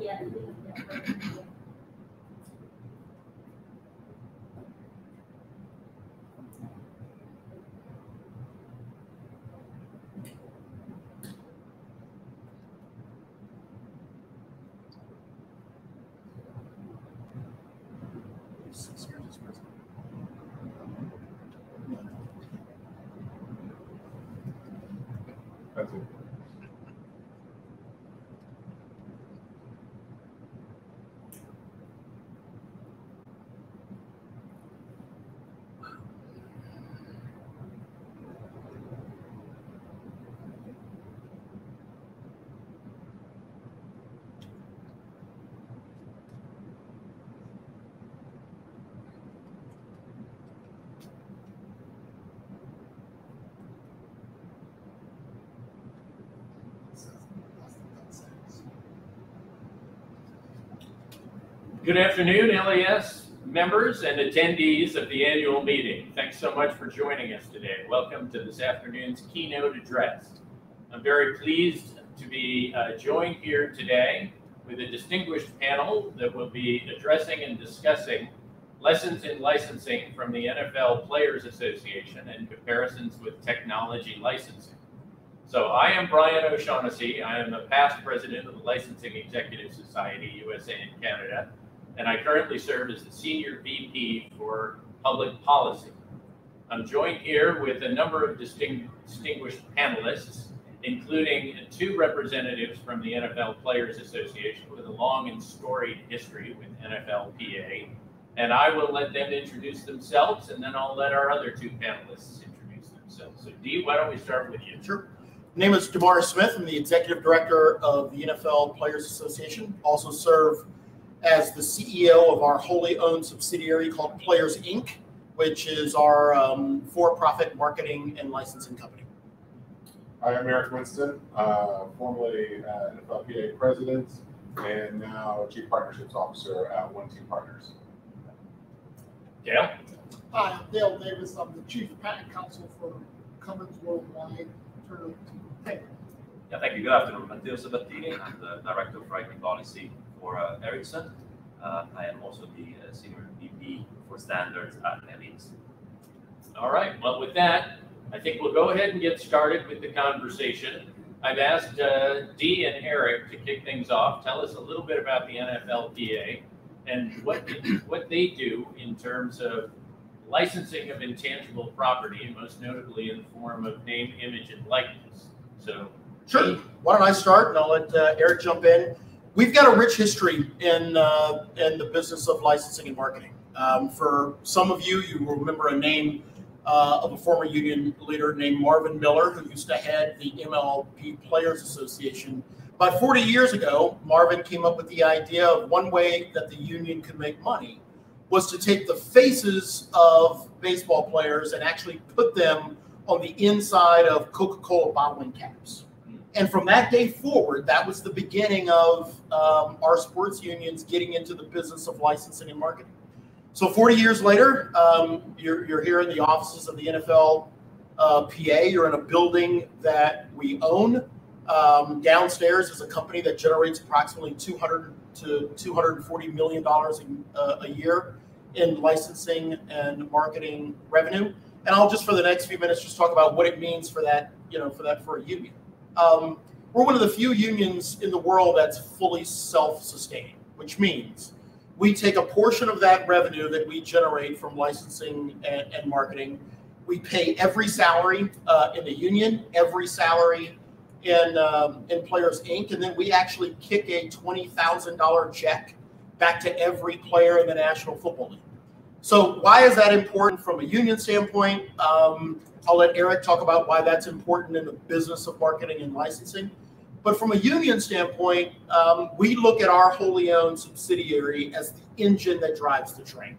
Yeah. That's it. Good afternoon, LES members and attendees of the annual meeting. Thanks so much for joining us today. Welcome to this afternoon's keynote address. I'm very pleased to be uh, joined here today with a distinguished panel that will be addressing and discussing lessons in licensing from the NFL Players Association and comparisons with technology licensing. So I am Brian O'Shaughnessy. I am a past president of the Licensing Executive Society, USA and Canada, and I currently serve as the Senior VP for Public Policy. I'm joined here with a number of distinguished panelists, including two representatives from the NFL Players Association with a long and storied history with NFLPA. And I will let them introduce themselves, and then I'll let our other two panelists introduce themselves. So, Dee, why don't we start with you? Sure. My Name is DeMaurice Smith. I'm the executive director of the NFL Players Association. Also serve as the CEO of our wholly owned subsidiary called Players Inc., which is our um, for-profit marketing and licensing company. Hi, I am Eric Winston, uh, formerly uh, NFLPA president and now chief partnerships officer at One Team Partners. Dale? Hi, I'm Dale Davis. I'm the Chief Patent Counsel for Cummins Worldwide. Turn it over to Ted. Yeah, thank you. Good afternoon. I'm Matteo Sabatini. I'm the Director of Writing Policy for uh, Ericsson. Uh, I am also the uh, Senior VP for Standards at NetEase. All right. Well, with that, I think we'll go ahead and get started with the conversation. I've asked uh, Dee and Eric to kick things off. Tell us a little bit about the NFLPA and what what they do in terms of licensing of intangible property, most notably in the form of name, image, and likeness. So, Sure. Why don't I start and I'll let uh, Eric jump in. We've got a rich history in uh, in the business of licensing and marketing. Um, for some of you, you will remember a name uh, of a former union leader named Marvin Miller, who used to head the MLB Players Association. About 40 years ago, Marvin came up with the idea of one way that the union could make money was to take the faces of baseball players and actually put them on the inside of Coca-Cola bottling caps. And from that day forward, that was the beginning of um, our sports unions getting into the business of licensing and marketing. So 40 years later, um, you're, you're here in the offices of the NFL uh, PA. You're in a building that we own. Um, downstairs is a company that generates approximately 200 to 240 million dollars uh, a year in licensing and marketing revenue. And I'll just for the next few minutes just talk about what it means for that, you know, for that for a union. Um, we're one of the few unions in the world that's fully self-sustaining, which means we take a portion of that revenue that we generate from licensing and, and marketing. We pay every salary uh, in the union, every salary in um, in Players Inc., and then we actually kick a twenty thousand dollar check back to every player in the National Football League. So why is that important from a union standpoint? Um, I'll let Eric talk about why that's important in the business of marketing and licensing. But from a union standpoint, um, we look at our wholly owned subsidiary as the engine that drives the train.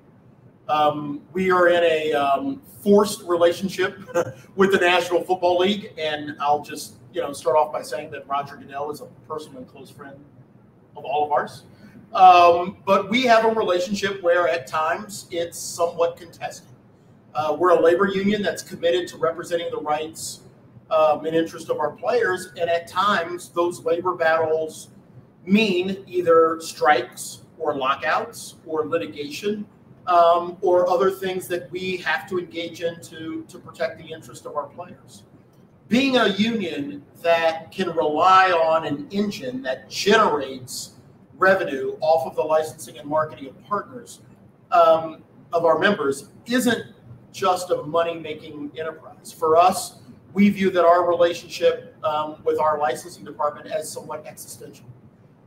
Um, we are in a um, forced relationship with the National Football League, and I'll just you know start off by saying that Roger Goodell is a personal and close friend of all of ours. Um, but we have a relationship where at times it's somewhat contested. Uh, we're a labor union that's committed to representing the rights um, and interest of our players, and at times those labor battles mean either strikes or lockouts or litigation um, or other things that we have to engage in to, to protect the interest of our players. Being a union that can rely on an engine that generates revenue off of the licensing and marketing of partners um, of our members isn't just a money making enterprise. For us, we view that our relationship um, with our licensing department as somewhat existential.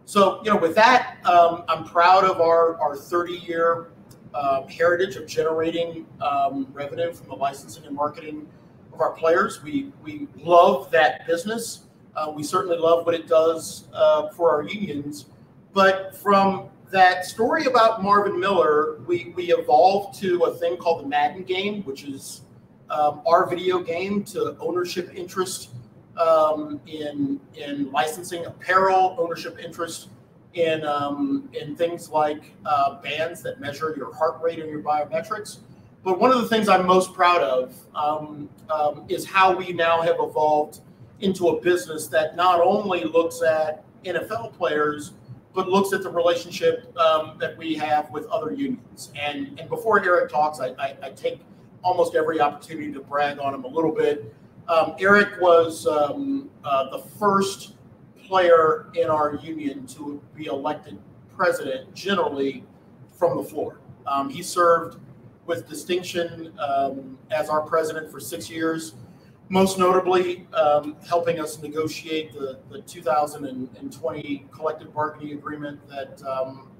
So, you know, with that, um, I'm proud of our, our 30 year uh, heritage of generating um, revenue from the licensing and marketing of our players. We, we love that business. Uh, we certainly love what it does uh, for our unions. But from that story about Marvin Miller, we, we evolved to a thing called the Madden game, which is um, our video game to ownership interest um, in in licensing apparel, ownership interest in um, in things like uh, bands that measure your heart rate and your biometrics. But one of the things I'm most proud of um, um, is how we now have evolved into a business that not only looks at NFL players but looks at the relationship um, that we have with other unions. And and before Eric talks, I, I, I take almost every opportunity to brag on him a little bit. Um, Eric was um, uh, the first player in our union to be elected president generally from the floor. Um, he served with distinction um, as our president for six years, most notably um, helping us negotiate the, the 2020 collective bargaining agreement that um,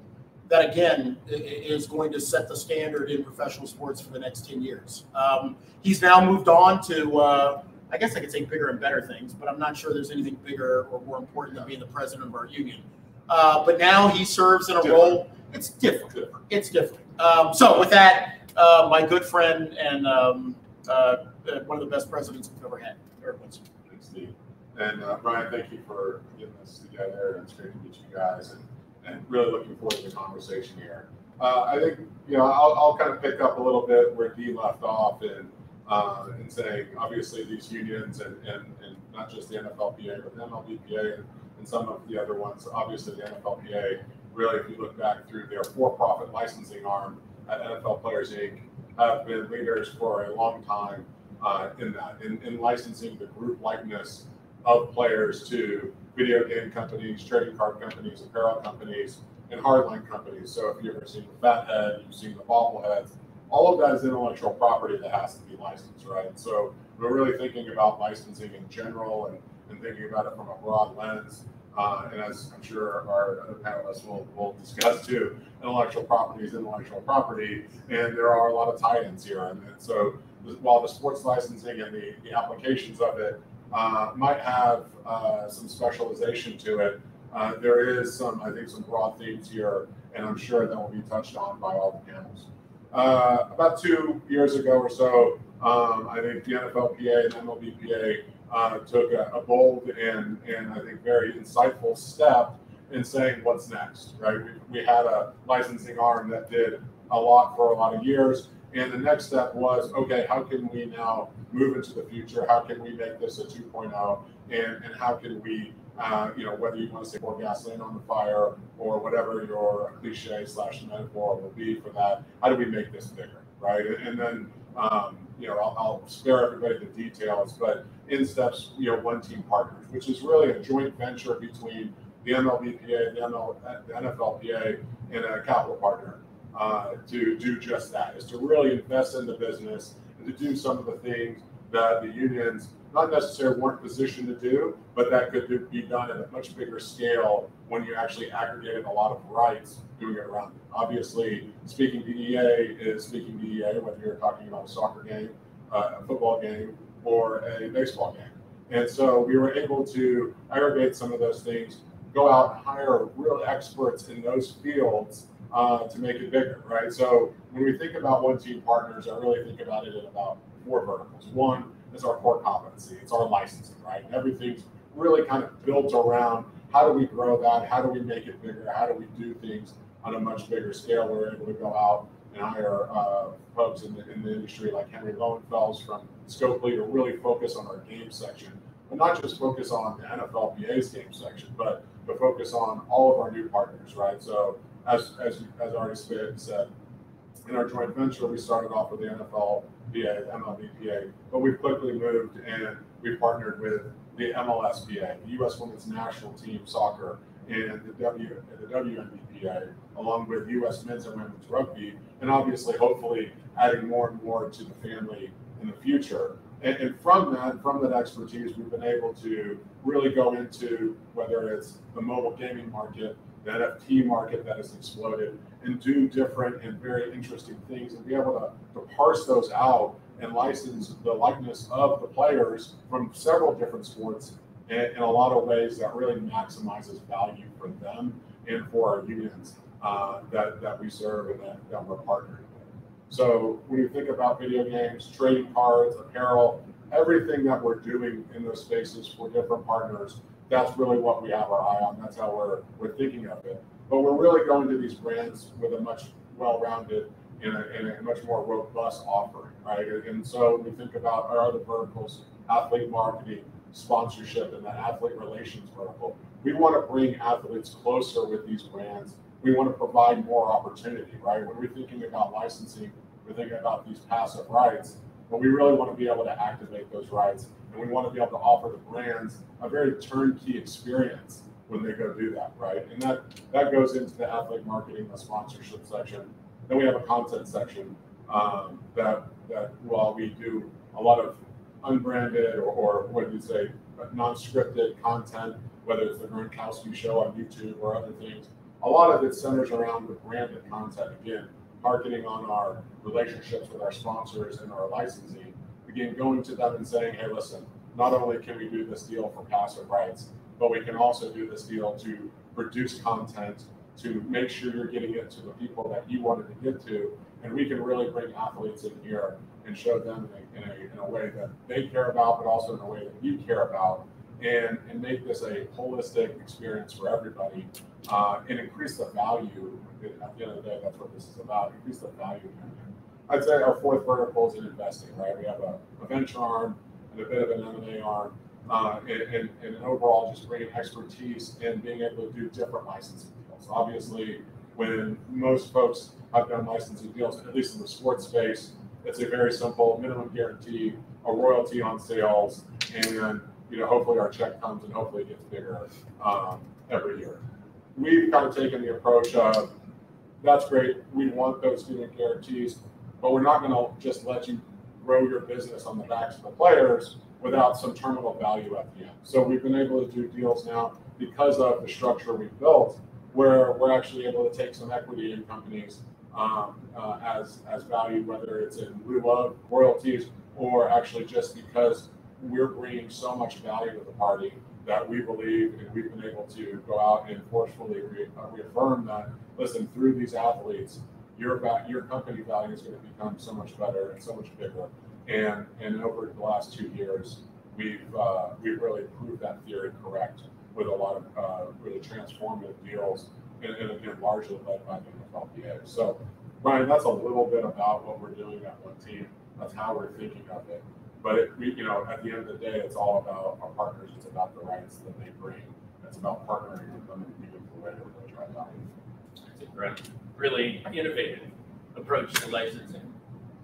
that again is going to set the standard in professional sports for the next 10 years. Um, he's now moved on to, uh, I guess I could say bigger and better things, but I'm not sure there's anything bigger or more important than being the president of our union. Uh, but now he serves in a different. role. It's different. It's different. Um, so with that, uh, my good friend and um, uh, uh, one of the best presidents we've ever had, Eric Winston. Thanks, Steve. And uh, Brian, thank you for getting this together. It's great to meet you guys. And and really looking forward to the conversation here. Uh, I think you know I'll, I'll, kind of pick up a little bit where Dee left off and uh, and saying obviously these unions and, and, and not just the NFLPA but the MLBPA and, and some of the other ones. Obviously the NFLPA really, if you look back through their for-profit licensing arm at NFL Players Inc., have been leaders for a long time uh, in that in, in licensing the group likeness of players to video game companies, trading card companies, apparel companies, and hardline companies. So if you've ever seen the Fathead, you've seen the bobbleheads, all of that is intellectual property that has to be licensed, right? So we're really thinking about licensing in general and, and thinking about it from a broad lens. Uh, and as I'm sure our other panelists will, will discuss too, intellectual property is intellectual property, and there are a lot of tie-ins here. And, and so while the sports licensing and the, the applications of it uh, might have uh, some specialization to it. Uh, there is some, I think, some broad themes here, and I'm sure that will be touched on by all the panels. Uh, about two years ago or so, um, I think the NFLPA and MLBPA uh, took a, a, bold and, and I think very insightful step in saying what's next, right? We, we had a licensing arm that did a lot for a lot of years and the next step was, okay, how can we now move into the future? How can we make this a 2.0? And, and how can we, uh, you know, whether you want to say pour gasoline on the fire or whatever your cliche slash metaphor will be for that, how do we make this bigger, right? And, then, um, you know, I'll, I'll, spare everybody the details, but in steps, you know, one team partners, which is really a joint venture between the MLBPA, the, ML, the NFLPA, and a capital partner uh, to do just that, is to really invest in the business and to do some of the things that the unions not necessarily weren't positioned to do, but that could be done at a much bigger scale when you actually aggregated a lot of rights doing it around. Obviously, speaking to EA is speaking to EA, whether you're talking about a soccer game, uh, a football game, or a baseball game. And so we were able to aggregate some of those things, go out and hire real experts in those fields uh, to make it bigger, right? So when we think about one team partners, I really think about it in about four verticals. One is our core competency, it's our licensing, right? Everything's really kind of built around how do we grow that? How do we make it bigger? How do we do things on a much bigger scale? We're able to go out and hire uh, folks in the, in the industry like Henry Lowenfels from Scopely to really focus on our game section but not just focus on the NFLPA's game section, but to focus on all of our new partners, right? So as as as already said, in our joint venture, we started off with the NFL PA, MLBPA, but we've quickly moved and we partnered with the MLSPA, the U.S. Women's National Team Soccer, and the W the WNBPA, along with U.S. Men's and Women's Rugby, and obviously, hopefully, adding more and more to the family in the future. And, and from that, from that expertise, we've been able to really go into whether it's the mobile gaming market, the NFT market that has exploded, and do different and very interesting things, and be able to, to parse those out and license the likeness of the players from several different sports in, in a lot of ways that really maximizes value for them and for our unions uh, that, that we serve and that, that we're partnering with. So when you think about video games, trading cards, apparel, everything that we're doing in those spaces for different partners, that's really what we have our eye on. That's how we're, we're thinking of it. But we're really going to these brands with a much well-rounded and a, and a much more robust offering, right? And so we think about our other verticals, athlete marketing, sponsorship, and the athlete relations vertical, we want to bring athletes closer with these brands. We want to provide more opportunity, right? When we're thinking about licensing, we're thinking about these passive rights, but we really want to be able to activate those rights. And we want to be able to offer the brands a very turnkey experience when they go do that, right? And that that goes into the athlete marketing, the sponsorship section. Then we have a content section um, that that while we do a lot of unbranded or, or what do you say, non-scripted content, whether it's the Gronkowski show on YouTube or other things, a lot of it centers around the branded content. Again, marketing on our relationships with our sponsors and our licensing. Again, going to them and saying, hey, listen, not only can we do this deal for passive rights, but we can also do this deal to produce content to make sure you're getting it to the people that you wanted to get to. And we can really bring athletes in here and show them in a, in a, in a way that they care about, but also in a way that you care about, and, and make this a holistic experience for everybody uh, and increase the value. At the end of the day, that's what this is about increase the value. I'd say our fourth vertical is in investing, right? We have a, a venture arm and a bit of an M&A arm. Uh, and, and, and overall, just bringing expertise and being able to do different licensing deals. Obviously, when most folks have done licensing deals, at least in the sports space, it's a very simple minimum guarantee, a royalty on sales, and you know hopefully our check comes and hopefully it gets bigger um, every year. We've kind of taken the approach of that's great. We want those student guarantees, but we're not going to just let you grow your business on the backs of the players without some terminal value at the end. So we've been able to do deals now because of the structure we've built, where we're actually able to take some equity in companies um, uh, as as value, whether it's in lieu of royalties or actually just because we're bringing so much value to the party that we believe and we've been able to go out and forcefully re- uh, reaffirm that listen through these athletes your your company value is going to become so much better and so much bigger and and over the last two years we've uh, we've really proved that theory correct with a lot of uh, really transformative deals and, and again largely led by the NFLPA. So Brian, that's a little bit about what we're doing at one team. That's how we're thinking of it. But it, we, you know, at the end of the day, it's all about our partners. It's about the rights that they bring. It's about partnering with them in a meaningful way to really drive value. It's a really innovative approach to licensing.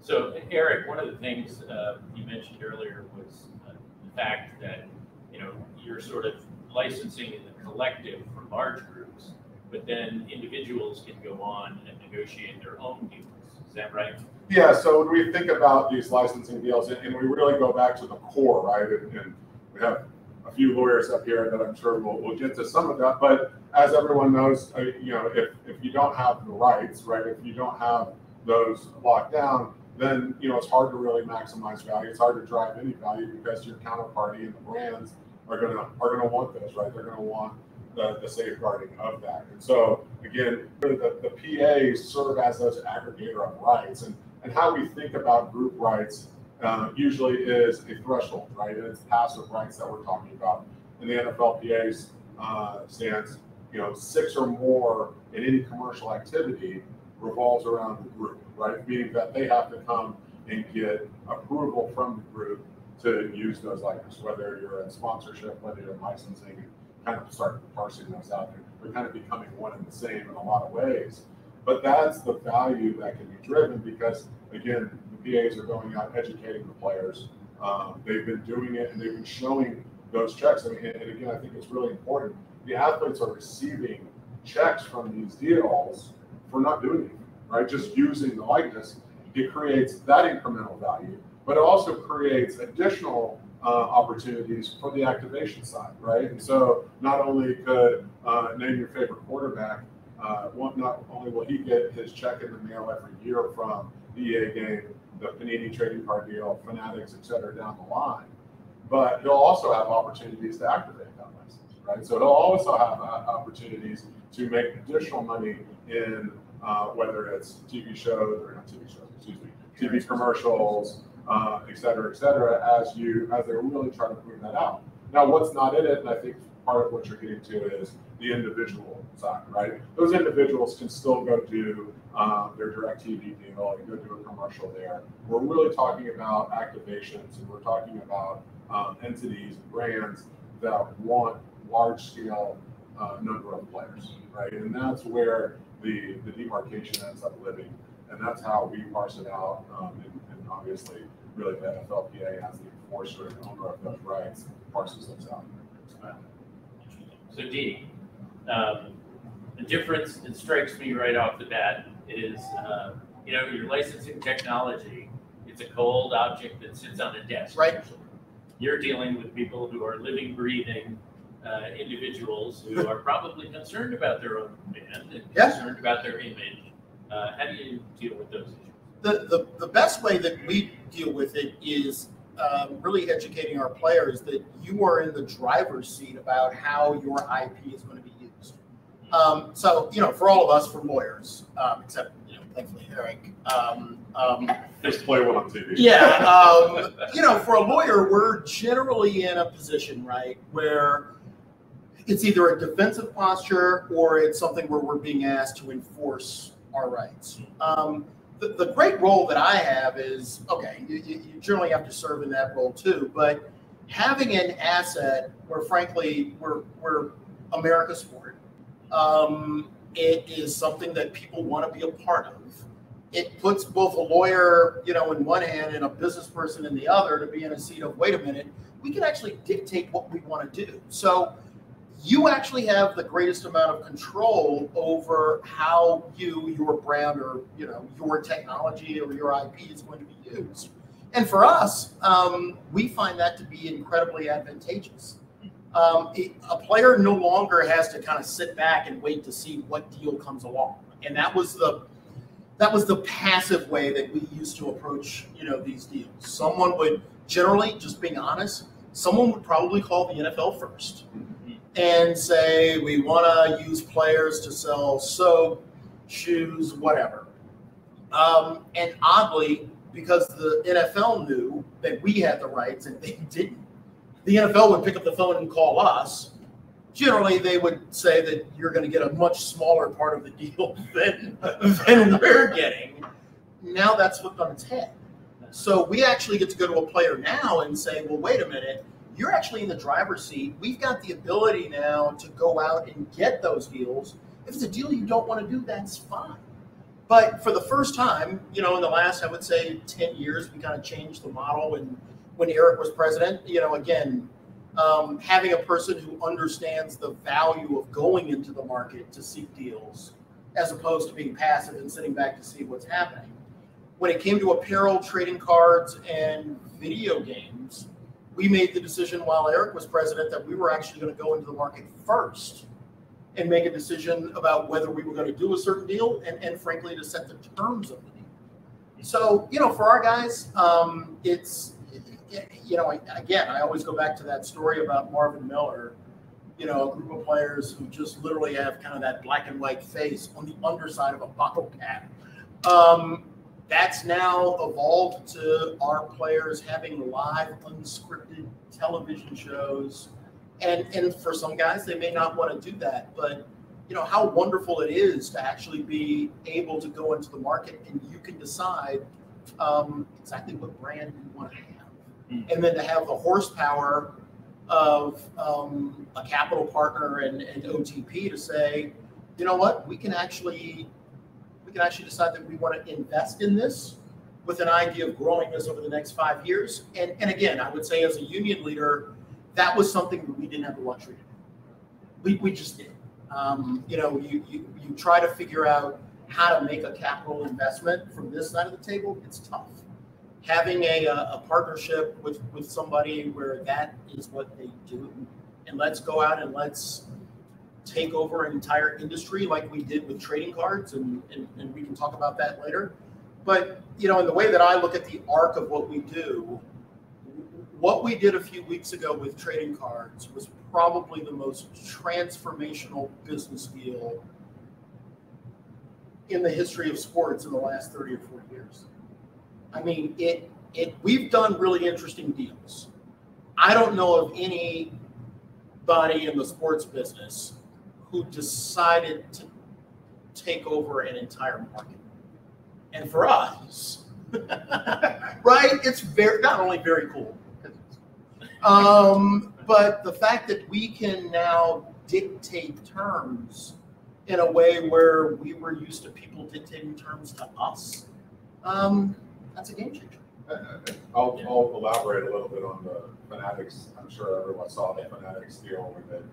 So, Eric, one of the things uh, you mentioned earlier was uh, the fact that you know you're sort of licensing in the collective for large groups, but then individuals can go on and negotiate their own deals. Is that right? Yeah, so when we think about these licensing deals, and we really go back to the core, right? And, and we have a few lawyers up here that I'm sure will will get to some of that. But as everyone knows, uh, you know, if, if you don't have the rights, right, if you don't have those locked down, then you know it's hard to really maximize value. It's hard to drive any value because your counterparty and the brands are gonna are gonna want those, right? They're gonna want the, the safeguarding of that. And so again, the, the PAs serve as those aggregator of rights. And and how we think about group rights uh, usually is a threshold, right? And it's passive rights that we're talking about. In the NFLPA's uh, stance, you know, six or more in any commercial activity revolves around the group, right? Meaning that they have to come and get approval from the group to use those likenesses, whether you're in sponsorship, whether you're in licensing, kind of start parsing those out. They're kind of becoming one and the same in a lot of ways. But that's the value that can be driven because, again, the PAs are going out educating the players. Um, they've been doing it and they've been showing those checks. I mean, and, again, I think it's really important. The athletes are receiving checks from these deals for not doing anything, right? Just using the likeness. It creates that incremental value, but it also creates additional uh, opportunities for the activation side, right? And so not only could uh, name your favorite quarterback, uh, not only will he get his check in the mail every year from the EA game, the Panini trading card deal, Fanatics, et cetera, down the line, but he'll also have opportunities to activate that license, right? So he'll also have uh, opportunities to make additional money in uh, whether it's TV shows or not TV shows, excuse me, TV commercials, uh, et cetera, et cetera, as you as they're really trying to prove that out. Now, what's not in it, and I think part of what you're getting to is the individual side, right? Those individuals can still go do um, their direct TV deal and go do a commercial there. We're really talking about activations and we're talking about um, entities, brands that want large scale uh, number of players, right? And that's where the, the demarcation ends up living. And that's how we parse it out. Um, and, and obviously, really, the NFLPA as the enforcer and owner of those rights parses those out. So D. um, the difference that strikes me right off the bat is, uh, you know, your licensing technology, it's a cold object that sits on a desk. Right. You're dealing with people who are living, breathing uh, individuals who are probably concerned about their own brand and Yeah. concerned about their image. Uh, how do you deal with those issues? the, the, the best way that we deal with it is um, really educating our players that you are in the driver's seat about how your IP is going to be used. Um, so, you know, for all of us, for lawyers, um, except, you know, thankfully Eric, um, um, Just play one on TV. yeah, um, you know, for a lawyer, we're generally in a position, right, where it's either a defensive posture or it's something where we're being asked to enforce our rights. Um, the, the great role that I have is okay, you, you generally have to serve in that role too, but having an asset where, frankly, we're, we're America's sport, um, it is something that people want to be a part of it puts both a lawyer, you know, in one hand and a business person in the other to be in a seat of, wait a minute, we can actually dictate what we want to do. So you actually have the greatest amount of control over how you, your brand, or you know, your technology or your IP is going to be used. And for us, um, we find that to be incredibly advantageous. Um, it- a player no longer has to kind of sit back and wait to see what deal comes along, and that was the that was the passive way that we used to approach you know these deals. Someone would generally, just being honest, someone would probably call the NFL first and say we want to use players to sell soap, shoes, whatever. Um, and oddly, because the NFL knew that we had the rights and they didn't, the NFL would pick up the phone and call us. Generally, they would say that you're going to get a much smaller part of the deal than, than we're getting. Now that's flipped on its head. So we actually get to go to a player now and say, well, wait a minute, you're actually in the driver's seat. We've got the ability now to go out and get those deals. If it's a deal you don't want to do, that's fine. But for the first time, you know, in the last, I would say, 10 years, we kind of changed the model. And when Eric was president, you know, again, um, having a person who understands the value of going into the market to seek deals as opposed to being passive and sitting back to see what's happening. When it came to apparel, trading cards, and video games, we made the decision while Eric was president that we were actually going to go into the market first and make a decision about whether we were going to do a certain deal and, and frankly to set the terms of the deal. So, you know, for our guys, um, it's, you know, again, I always go back to that story about Marvin Miller, you know, a group of players who just literally have kind of that black and white face on the underside of a bottle cap. Um, that's now evolved to our players having live unscripted television shows. And and for some guys they may not want to do that but you know how wonderful it is to actually be able to go into the market and you can decide um, exactly what brand you want to have. Mm. and then to have the horsepower of um, a capital partner and, and OTP to say, you know what, we can actually can actually decide that we want to invest in this with an idea of growing this over the next five years. And and again, I would say as a union leader, that was something that we didn't have the luxury to do. We, we just did. Um, you know, you, you you try to figure out how to make a capital investment from this side of the table. It's tough having a, a, a partnership with, with somebody where that is what they do. And let's go out and let's take over an entire industry like we did with trading cards. And, and, and we can talk about that later. But, you know, in the way that I look at the arc of what we do, what we did a few weeks ago with trading cards was probably the most transformational business deal in the history of sports in the last 30 or 40 years. I mean, it it we've done really interesting deals. I don't know of anybody in the sports business who decided to take over an entire market. And for us, right, it's very not only very cool, um, but the fact that we can now dictate terms in a way where we were used to people dictating terms to us. Um, that's a game changer. I'll, I'll elaborate a little bit on the Fanatics. I'm sure everyone saw the Fanatics deal where they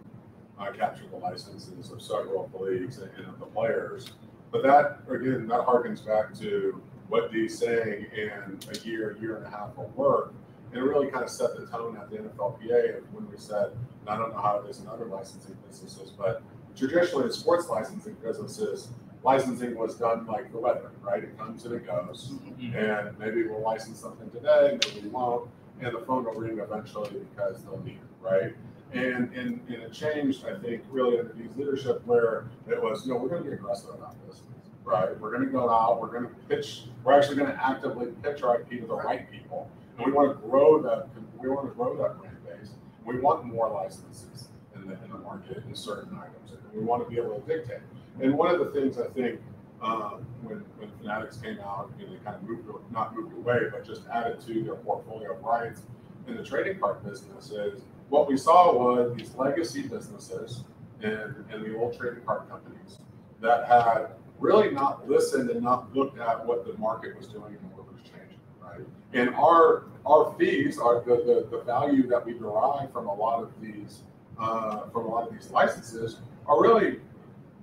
uh, captured the licenses of several of the leagues and, and of the players. But that, again, that harkens back to what Dee's saying in a year, year and a half of work. And it really kind of set the tone at the NFLPA of when we said, and I don't know how it is in other licensing businesses, but traditionally in sports licensing businesses, licensing was done like the weather, right? It comes and it goes. And maybe we'll license something today, maybe we won't, and the phone will ring eventually because they'll need it, right? And, and, and it changed, I think, really under Dee's leadership where it was, you know, we're gonna be aggressive about this, right? We're gonna go out, we're gonna pitch, we're actually gonna actively pitch our IP to the right people. And we wanna grow that, we wanna grow that brand base. We want more licenses in the, in the market in certain items, and we wanna be able to dictate. And one of the things I think um, when, when Fanatics came out, you know, they kind of moved, not moved away, but just added to their portfolio of rights in the trading card business is what we saw was these legacy businesses and, and the old trading card companies that had really not listened and not looked at what the market was doing and what was changing, right? And our our fees are the, the, the value that we derive from a lot of these uh, from a lot of these licenses are really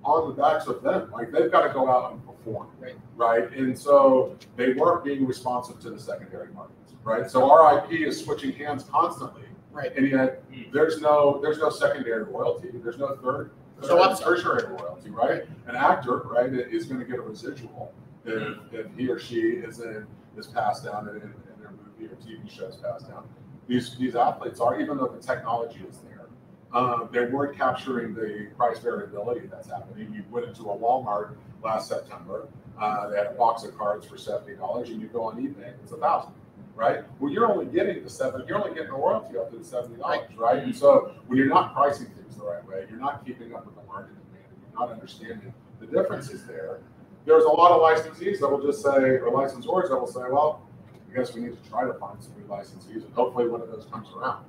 on the backs of them. Like they've got to go out and perform, Right. right? And so they weren't being responsive to the secondary markets, right? So our IP is switching hands constantly, Right. and yet there's no there's no secondary royalty. There's no third. So no tertiary royalty, right? An actor, right, is going to get a residual if, if he or she is in is passed down in, in their movie or TV shows passed down. These these athletes are, even though the technology is there, um, they weren't capturing the price variability that's happening. You went into a Walmart last September. Uh, they had a box of cards for seventy dollars, and you go on eBay, it's a thousand, right? Well, you're only getting the seven. You're only getting the royalty up to the seventy dollars, right? And so when you're not pricing things the right way, you're not keeping up with the market demand, you're not understanding the differences there. There's a lot of licensees that will just say, or licensors that will say, well, I guess we need to try to find some new licensees, and hopefully one of those comes around.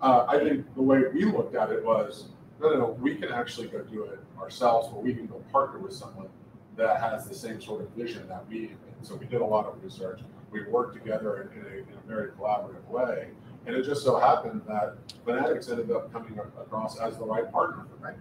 Uh, I think the way we looked at it was, no, no, no, we can actually go do it ourselves, or we can go partner with someone that has the same sort of vision that we have. So we did a lot of research. We worked together in, a, in a very collaborative way, and it just so happened that Fanatics ended up coming across as the right partner for me.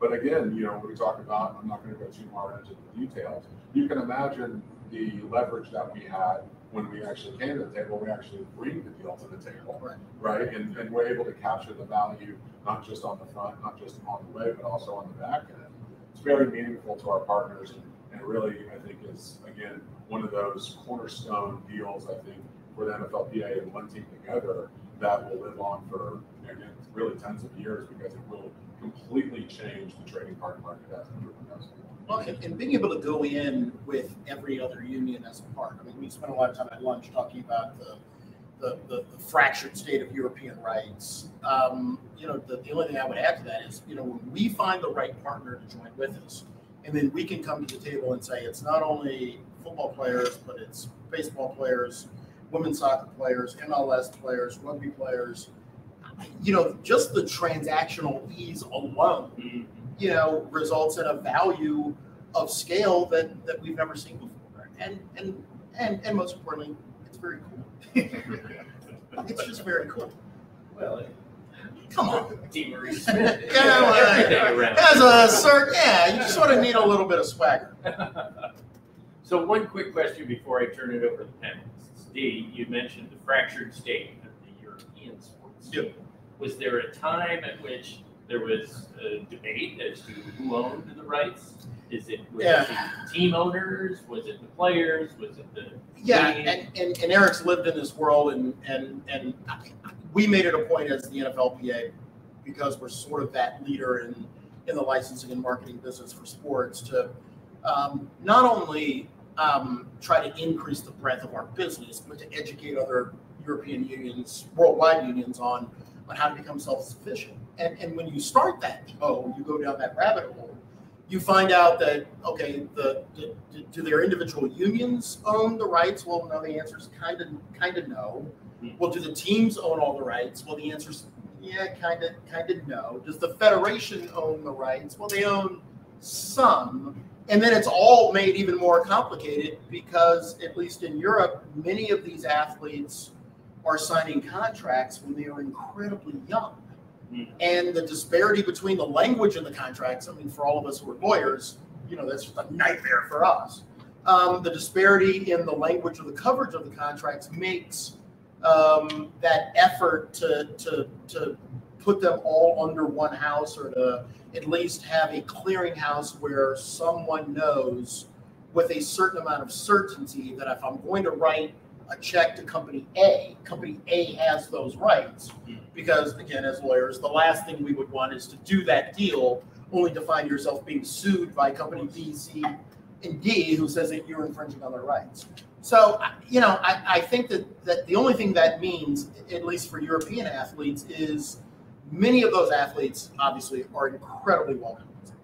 But again, you know, when we talk about, I'm not going to go too far into the details. You can imagine the leverage that we had when we actually came to the table. We actually bring the deal to the table, Right. right? And, and we're able to capture the value not just on the front, not just on the way, but also on the back end. It's very meaningful to our partners, and, and really, I think, is again one of those cornerstone deals. I think for the NFLPA and one team together that will live on for again really tens of years because it will completely change the trading card market as it does. Well, and, and being able to go in with every other union as a part. I mean, we spent a lot of time at lunch talking about the the, the, the fractured state of European rights. Um, you know, the, the only thing I would add to that is, you know, when we find the right partner to join with us, and then we can come to the table and say it's not only football players, but it's baseball players, women's soccer players, MLS players, rugby players. You know, just the transactional ease alone, Mhm. you know, results in a value of scale that, that we've never seen before. And, and, and, and most importantly, it's very cool. It's just very cool. Well, Come on. DeMaurice Smith. Come on. Everything around. As a certain, yeah, you just sort of need a little bit of swagger. So one quick question before I turn it over to the panelists. Dee, you mentioned the fractured state of the European sports. Yep. Was there a time at which there was a debate as to who owned the rights? Is it, was it the team owners? Was it the players? Was it the? Yeah, league? and, and, and Eric's lived in this world, and and and we made it a point as the NFLPA because we're sort of that leader in in the licensing and marketing business for sports to um, not only um, try to increase the breadth of our business, but to educate other European unions, worldwide unions on on how to become self sufficient. And and when you start that though, you go down that rabbit hole you find out that okay, the, do, do their individual unions own the rights? Well, no. The answer is kind of kind of no. Well, do the teams own all the rights? Well, the answer is yeah, kind of kind of no. Does the federation own the rights? Well, they own some. And then it's all made even more complicated because, at least in Europe, many of these athletes are signing contracts when they are incredibly young and the disparity between the language in the contracts i mean for all of us who are lawyers you know that's just a nightmare for us um, the disparity in the language of the coverage of the contracts makes um, that effort to, to, to put them all under one house or to at least have a clearinghouse where someone knows with a certain amount of certainty that if i'm going to write a check to company a company a has those rights. Because again as lawyers the last thing we would want is to do that deal only to find yourself being sued by company b c and d who says that you're infringing on their rights so you know I, I think that, that the only thing that means at least for european athletes is many of those athletes obviously are incredibly well compensated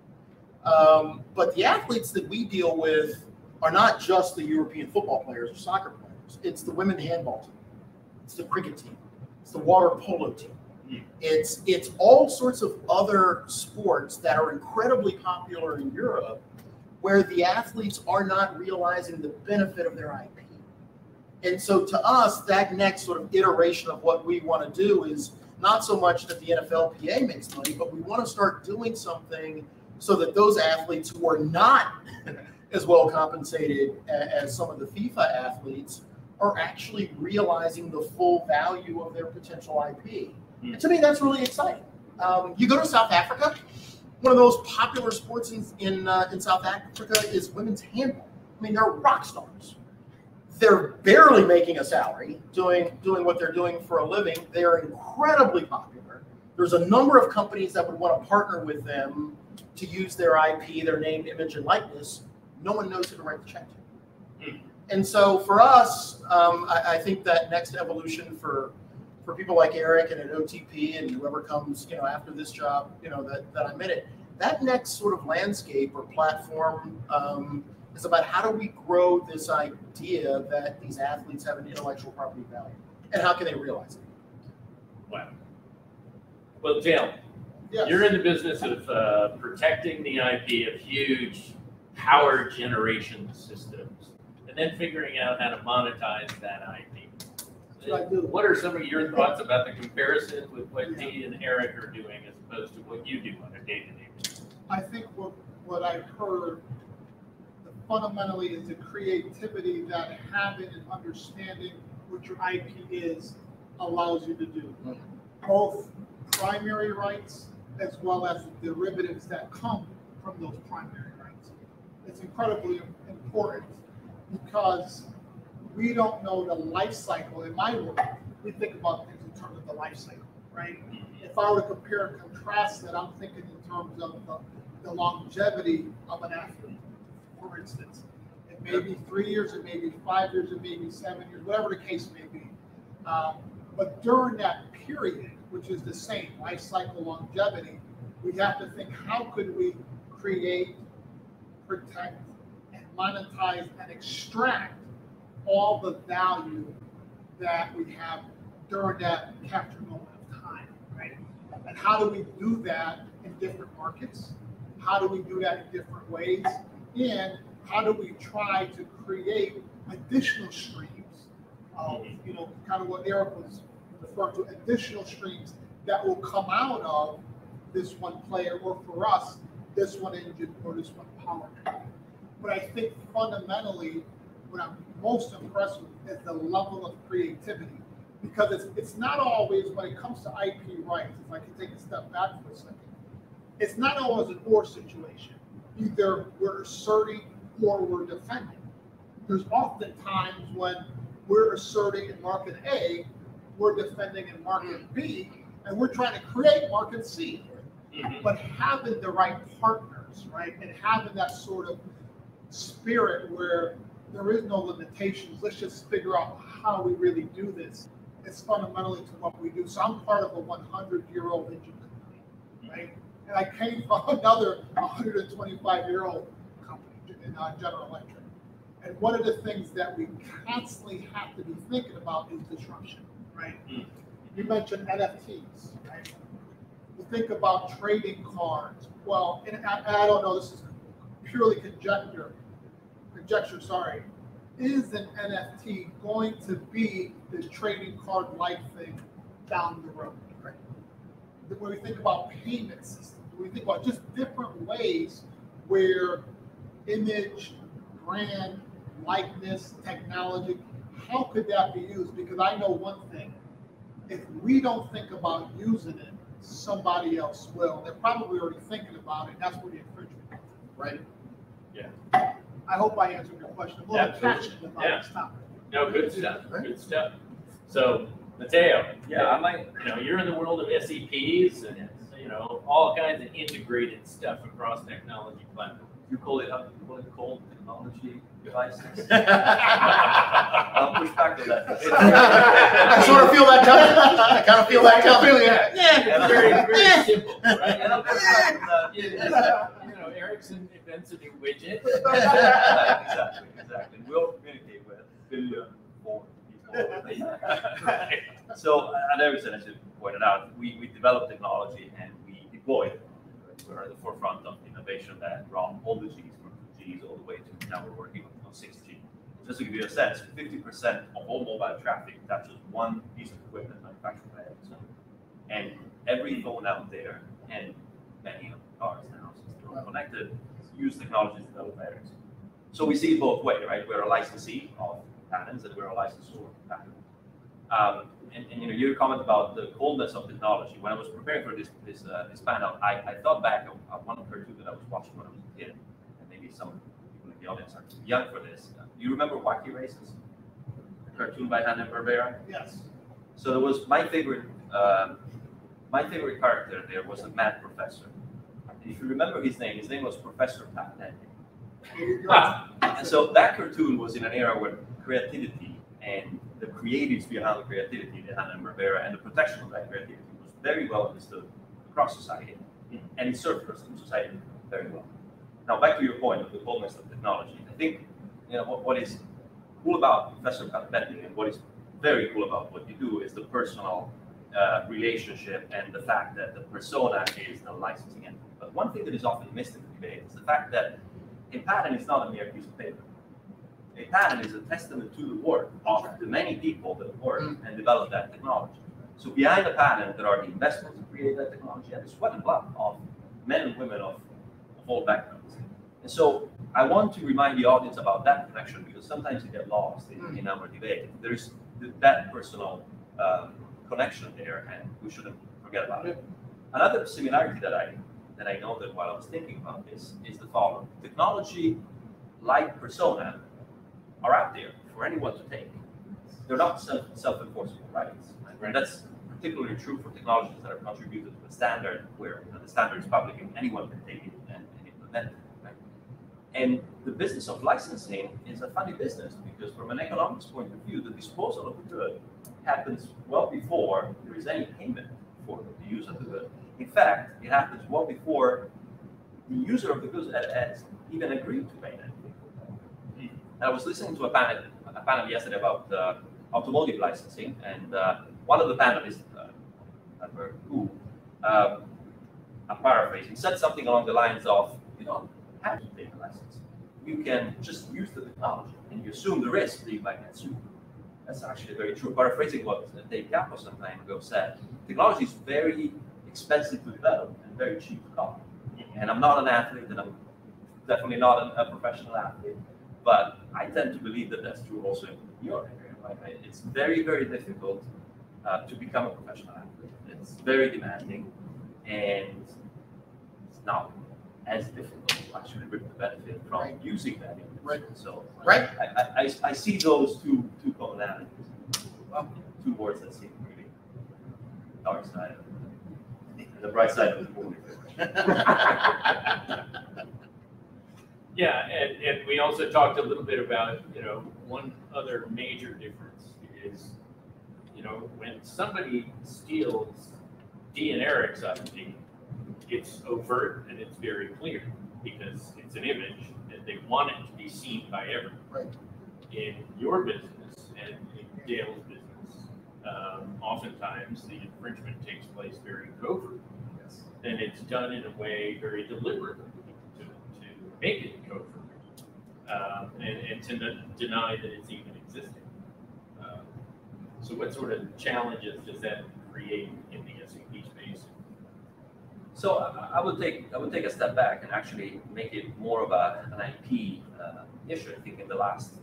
um, but the athletes that we deal with are not just the european football players or soccer players it's the women handball team it's the cricket team it's the water polo team. Hmm. It's it's all sorts of other sports that are incredibly popular in Europe, where the athletes are not realizing the benefit of their IP. And so, to us, that next sort of iteration of what we want to do is not so much that the NFLPA makes money, but we want to start doing something so that those athletes who are not as well compensated as some of the FIFA athletes are actually realizing the full value of their potential IP. Hmm. And to me, that's really exciting. Um, you go to South Africa, one of the most popular sports in in, uh, in South Africa is women's handball. I mean, they're rock stars. They're barely making a salary doing doing what they're doing for a living. They are incredibly popular. There's a number of companies that would want to partner with them to use their IP, their name, image, and likeness. No one knows who to write the check to. And so for us, um, I, I think that next evolution for for people like Eric and at OTP and whoever comes, you know, after this job, you know, that, that I'm in it, that next sort of landscape or platform um, is about how do we grow this idea that these athletes have an intellectual property value and how can they realize it? Wow. Well, Dale, Yes. you're in the business of uh, protecting the IP of huge power generation systems and then figuring out how to monetize that IP. What are some of your thoughts about the comparison with what Dee and Eric are doing as opposed to what you do on a day-to-day basis? I think what, what I've heard fundamentally is the creativity that having and understanding what your IP is allows you to do. Both primary rights as well as the derivatives that come from those primary rights. It's incredibly important because we don't know the life cycle. In my world, we think about things in terms of the life cycle, right? if I were to compare and contrast that, I'm thinking in terms of the, the longevity of an athlete, for instance. It may be three years, it may be five years, it may be seven years, whatever the case may be. Um, but during that period, which is the same life cycle longevity, we have to think how could we create, protect, and monetize and extract all the value that we have during that capture moment of time, right? And how do we do that in different markets? How do we do that in different ways? And how do we try to create additional streams of, you know, kind of what Eric was referring to, additional streams that will come out of this one player, or for us, this one engine or this one power. But I think fundamentally, what I'm most impressed with is the level of creativity. Because it's, it's not always, when it comes to IP rights, if I can take a step back for a second, it's not always an or situation. Either we're asserting or we're defending. There's often times when we're asserting in market A, we're defending in market B, and we're trying to create market C. Mhm. But having the right partners, right, and having that sort of spirit where there is no limitations, let's just figure out how we really do this. It's fundamentally to what we do. So I'm part of a 100 year old engine company, right? And I came from another 125 year old company in uh, General Electric. And one of the things that we constantly have to be thinking about is disruption, right? Mm. You mentioned NFTs, right? We think about trading cards. Well, and I, I don't know, this is purely conjecture, conjecture, sorry. Is an NFT going to be this trading card like thing down the road? Right? When we think about payment systems, when we think about just different ways where image, brand, likeness, technology, how could that be used? Because I know one thing, if we don't think about using it, somebody else will. They're probably already thinking about it. That's where the infringement comes in, right? Yeah. I hope I answered your question. I'm a little Absolutely. passionate about Yeah. this topic. No, good stuff, good stuff. So, Mateo, Yeah, I might. you know, you're in the world of SEPs and, you know, all kinds of integrated stuff across technology platforms. You call it, how you call it cold technology devices? I'll push back on that. I sort of feel that coming. I kind of feel that coming. Uh, yeah. Yeah. Very, very simple, And? I'll push back on that. You Ericsson invents a new widget. Exactly, exactly. We'll communicate with billion more people. So at Ericsson, as you pointed out, we, we developed technology and we deploy it. We're at the forefront of innovation that brought all the Gs from 2Gs all the way to now we're working on 6G. Just to give you a sense, 50% of all mobile traffic touches one piece of equipment manufactured by Ericsson. And every phone out there and many of the cars now, since they're all connected, use technologies developed by Ericsson. So we see it both ways, right? We're a licensee of patents and we're a licensor of patents. Um, and, and, you know, your comment about the coldness of technology. When I was preparing for this this uh, this panel, I, I thought back of, of one two that I was watching when I was a kid, and maybe some people in the audience are too young for this. Uh, you remember Wacky Races? A cartoon by Hanna Barbera. Yes. So there was my favorite, uh, my favorite character there was a math professor. If you remember his name, his name was Professor Pat Pending. There you go. Ah, And so that cartoon was in an era where creativity and the creatives behind the creativity, the Hanna Barbera, and the protection of that creativity was very well understood across society, and it served us in society very well. Now, back to your point of the coldness of technology, I think you know what, what is cool about Professor Pat Pending and what is very cool about what you do is the personal uh, relationship and the fact that the persona is the licensing entity. But one thing that is often missed in the debate is the fact that a patent is not a mere piece of paper. A patent is a testament to the work of the many people that work and develop that technology. So behind the patent, there are the investors who create that technology and the sweat and blood of men and women of, of all backgrounds. And so I want to remind the audience about that connection because sometimes it get lost in, in our debate. There is that personal um, connection there, and we shouldn't forget about it. Another similarity that I that I know that while I was thinking about this is the following: technology, like persona, are out there for anyone to take. They're not self self enforceable rights, and that's particularly true for technologies that are contributed to a standard where you know, the standard is public and anyone can take it and, and implement it. Right? And the business of licensing is a funny business because, from an economics point of view, the disposal of the good happens well before there is any payment for the use of the good. In fact, it happens well before the user of the goods has- even agreed to pay anything. And I was listening to a panel, a panel yesterday about uh, automotive licensing, and uh, one of the panelists, uh, who, um, I'm paraphrasing, said something along the lines of, you don't have to take a license. You can just use the technology, and you assume the risk that you might get sued. That's actually very true. Paraphrasing what Dave Kappos some time ago said, technology is very expensive to develop and very cheap to copy. And I'm not an athlete, and I'm definitely not an- a professional athlete, but I tend to believe that that's true also in your area. Right? It's very, very difficult uh, to become a professional athlete. It's very demanding, and it's not as difficult to actually reap the benefit from Right. using that. information. Right. So Right? I, I, I- I see those two, two commonalities, Well, two words that seem really dark side of and the bright side of the moon. Yeah, and, and we also talked a little bit about, you know, one other major difference is, you know, when somebody steals De and Eric's IP, it's overt and it's very clear because it's an image and they want it to be seen by everyone. Right. In your business and in Dale's business, um, oftentimes the infringement takes place very covert. And it's done in a way very deliberately to, to make it covert. Um, and, and to deny that it's even existing. Um, So what sort of challenges does that create in the SEP? So I, I would take, I would take a step back and actually make it more of a, an IP uh, issue. I think in the last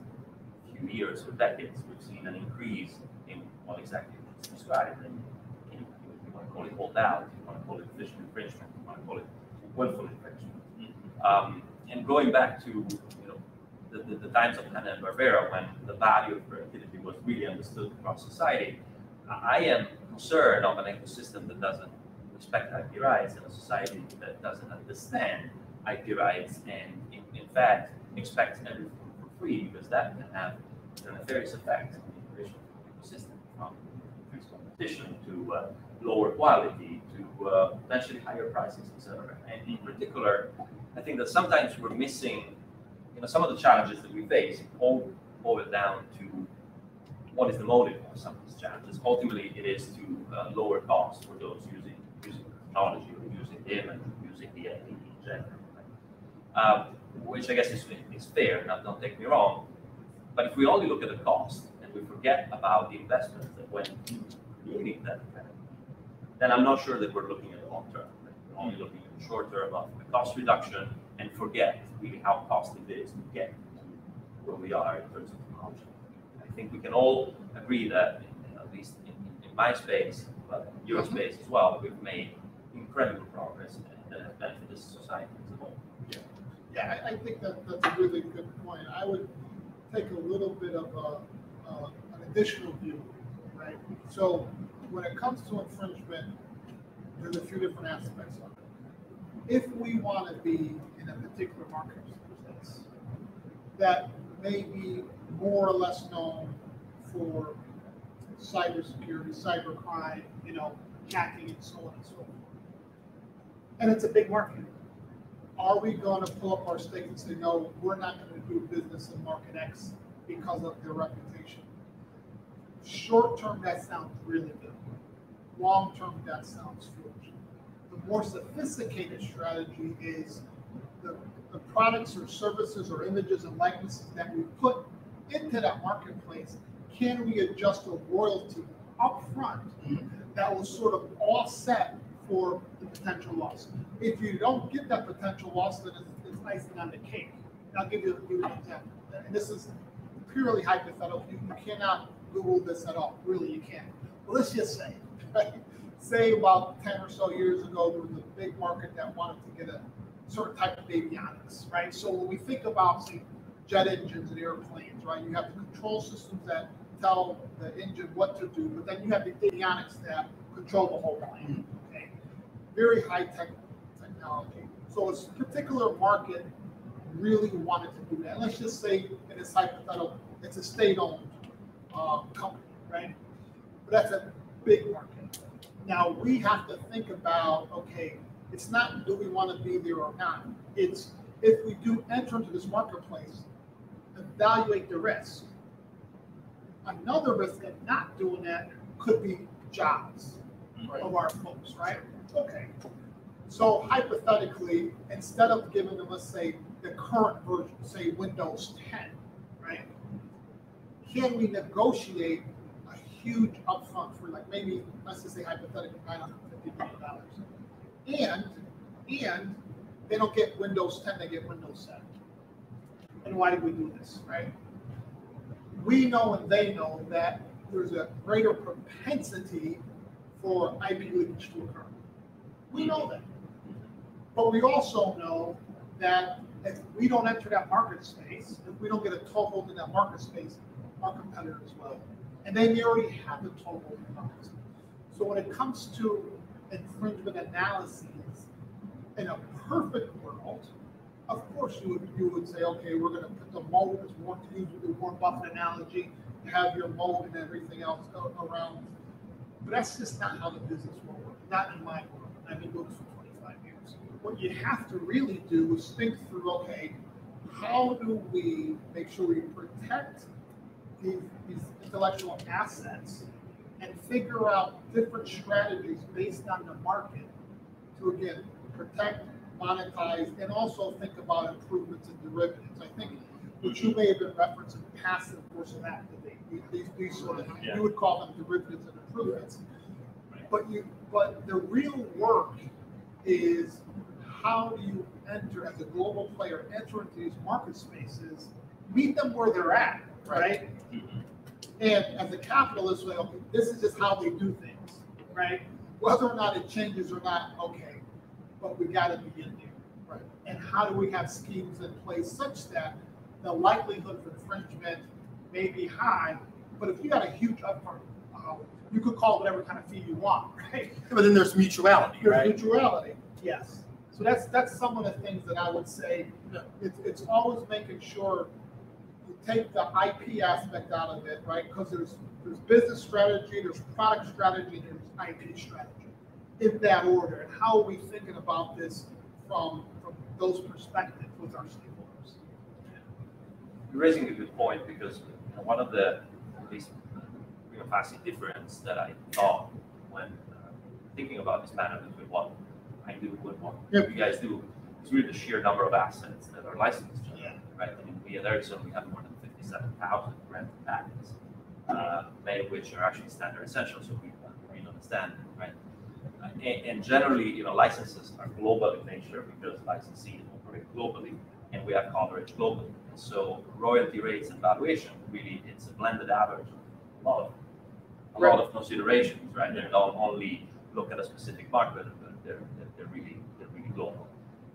few years or decades, we've seen an increase in what exactly is described. And you know, you want to call it holdout, you want to call it efficient infringement, you want to call it willful infringement. Um, and going back to you know the, the, the times of Hanna and Barbera, when the value of creativity was really understood across society, I I am concerned of an ecosystem that doesn't respect IP rights in a society that doesn't understand IP rights and in, in fact expects everything for free because that can have a nefarious effect on the the ecosystem from increased competition to uh, lower quality to uh, potentially higher prices, etc. And in particular, I think that sometimes we're missing, you know, some of the challenges that we face all boil down to what is the motive of some of these challenges. Ultimately, it is to uh, lower costs for those using technology or using them and using the IP in general. Um, which I guess is, is fair. Now, don't take me wrong, but if we only look at the cost and we forget about the investments that went into creating that, then I'm not sure that we're looking at the long term. We're only looking at the short term of the cost reduction and forget really how costly it is to get to where we are in terms of technology. I think we can all agree that, at least in, in my space, but your space as well, we've made incredible progress that has benefited society as a whole. Yeah, I, I think that that's a really good point. I would take a little bit of a, uh, an additional view, right? So when it comes to infringement, there's a few different aspects of it. If we want to be in a particular marketplace that may be more or less known for cybersecurity, cybercrime, you know, hacking and so on and so forth. And it's a big market. Are we going to pull up our stakes and say, no, we're not going to do business in market X because of their reputation? Short term, that sounds really good. Long term, that sounds foolish. The more sophisticated strategy is the, the products or services or images and likenesses that we put into that marketplace. Can we adjust a royalty upfront mm-hmm. that will sort of offset for the potential loss? If you don't get that potential loss, then it's, it's icing on the cake. And I'll give you, give you an example. And this is purely hypothetical. You, you cannot Google this at all. Really, you can't. But let's just say, right? Say about 10 or so years ago, there was a big market that wanted to get a certain type of avionics, right? So when we think about, say, jet engines and airplanes, right? You have the control systems that tell the engine what to do, but then you have the avionics that control the whole plane, Very high-tech technology. So a particular market really wanted to do that. Let's just say in this hypothetical, it's a state-owned uh, company, right? But that's a big market. Now we have to think about, okay, it's not do we want to be there or not. It's if we do enter into this marketplace, evaluate the risk. Another risk of not doing that could be jobs Right. of our folks, right? Okay. So hypothetically, instead of giving them, let's say, the current version, say Windows 10, right? Can we negotiate a huge upfront for like maybe, let's just say hypothetically, nine hundred fifty million dollars? And, and they don't get Windows 10, they get Windows 7. And why do we do this, right? We know and they know that there's a greater propensity for IP leakage to occur. We know that. But we also know that if we don't enter that market space, if we don't get a toehold in that market space, our competitors will. And they may already have a toehold in the market space. So when it comes to infringement analyses, in a perfect world, of course you would, you would say, okay, we're gonna put the moat, as Warren, to use the Warren Buffett analogy, have your moat and everything else go around. But that's just not how the business will work, not in my world. I've been doing this for twenty-five years. What you have to really do is think through, okay, how do we make sure we protect these, these intellectual assets and figure out different strategies based on the market to again, protect, monetize, and also think about improvements in derivatives. I think what you may have been referencing passive versus active, these, these sort of, Yeah. you would call them derivatives and improvements. But you, but the real work is how do you enter, as a global player, enter into these market spaces, meet them where they're at, right? And as a capitalist, well, okay, this is just how they do things, right? Whether or not it changes or not, okay, but we gotta be in there. Right. And how do we have schemes in place such that the likelihood of infringement may be high, but if you got a huge upfront, uh, you could call it whatever kind of fee you want, right? But then there's mutuality, Your right? neutrality, yes. So that's, that's some of the things that I would say, it's, it's always making sure you take the IP aspect out of it, right? Because there's, there's business strategy, there's product strategy, there's IP strategy. In that order, and how are we thinking about this from, from those perspectives with our stakeholders? You're raising a good point because you know, one of the at least facet difference that I thought when uh, thinking about this matter between what I do and what Yep. you guys do is really the sheer number of assets that are licensed. Yeah. Right. I mean, we at Ericsson we have more than fifty-seven thousand granted patents, uh, many of which are actually standard essential, so we we understand, right? Uh, and, and generally, you know, licenses are global in nature because licensees operate globally and we have coverage globally. And so royalty rates and valuation, really, it's a blended average of a lot of, lot of considerations, right? They don't only look at a specific market, but they're, they're- really, they're really global.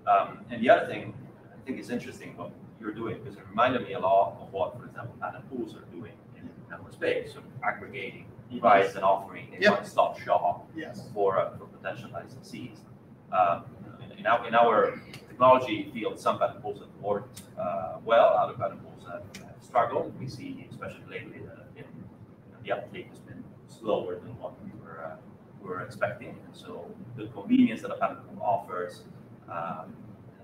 Um, and the other thing I think is interesting what you're doing, because it reminded me a lot of what, for example, patent pools are doing in our space, so aggregating price and offering a Yep. one-stop shop Yes. for, uh, for potential licensees. Um, in- in our, in our technology field, some patent pools have worked, uh, well, other patent pools have have struggled. We see, especially lately, that in, the uptake has been slower than what we were, uh, we were expecting. And so the convenience that a patent pool offers, um,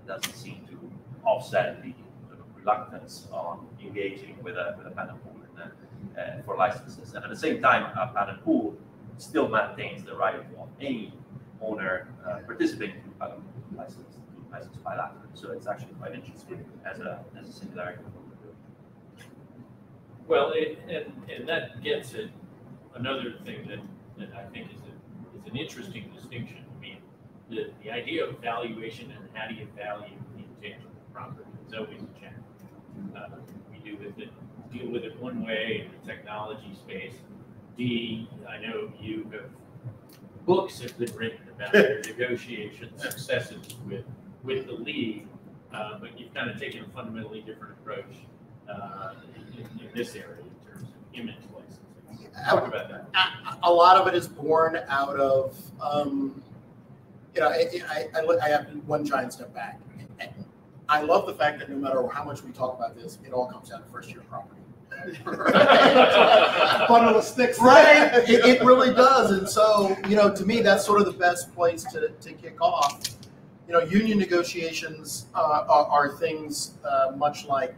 doesn't seem to offset the sort of reluctance on engaging with a, with a patent pool and, uh, for licenses. And at the same time, a patent pool still maintains the right of any owner uh, participating in patent pool license to license bilateral. So it's actually quite interesting as a, as a similarity. Well, it, and, and that gets at another thing that, that I think is a, is an interesting distinction. I mean, the, the idea of valuation and how do you value intangible property is always a challenge. Uh, we do with it, deal with it one way in the technology space. De, I know you have, books have been written about your negotiation successes with, with the league, uh, but you've kind of taken a fundamentally different approach uh, in, in this area in terms of image licensing. Talk about that. a, a lot of it is born out of, um, you know, I, I, I, I have one giant step back. I love the fact that no matter how much we talk about this, it all comes down to first year property. Bundle of sticks. Right, it, it really does. And so, you know, to me, that's sort of the best place to, to kick off. You know, union negotiations uh, are, are things uh, much like,